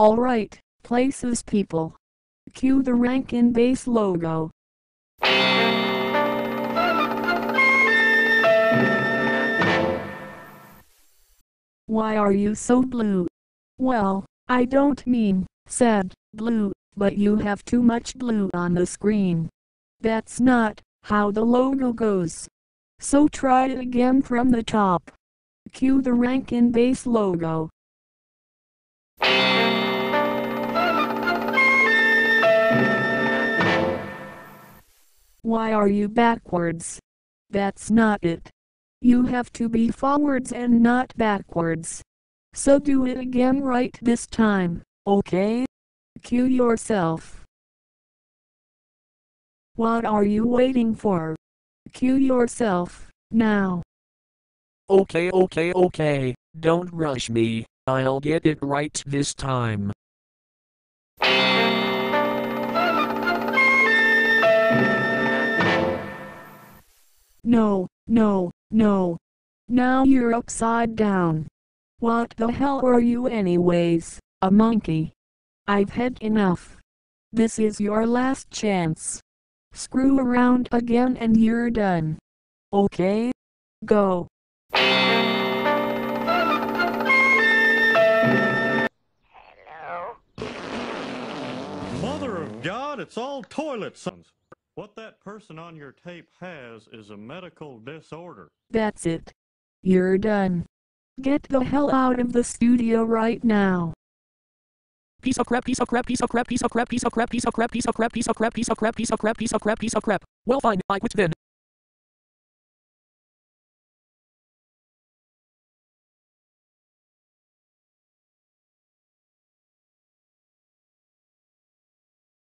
Alright, places people. Cue the Rankin Bass logo. Why are you so blue? Well, I don't mean, said, blue, but you have too much blue on the screen. That's not how the logo goes. So try it again from the top. Cue the Rankin Bass logo. Why are you backwards? That's not it. You have to be forwards and not backwards. So do it again right this time, okay? Cue yourself. What are you waiting for? Cue yourself, now. Okay, okay, okay. Don't rush me. I'll get it right this time. No, no, no. Now you're upside down. What the hell are you anyways, a monkey? I've had enough. This is your last chance. Screw around again and you're done. Okay? Go. Hello? Mother of God, it's all toilet sons. What that person on your tape has is a medical disorder. That's it. You're done. Get the hell out of the studio right now. Piece of crap, piece of crap, piece of crap, piece of crap, piece of crap, piece of crap, piece of crap, piece of crap, piece of crap, piece of crap, piece of crap, piece of crap, piece of crap. Well fine, I quit then.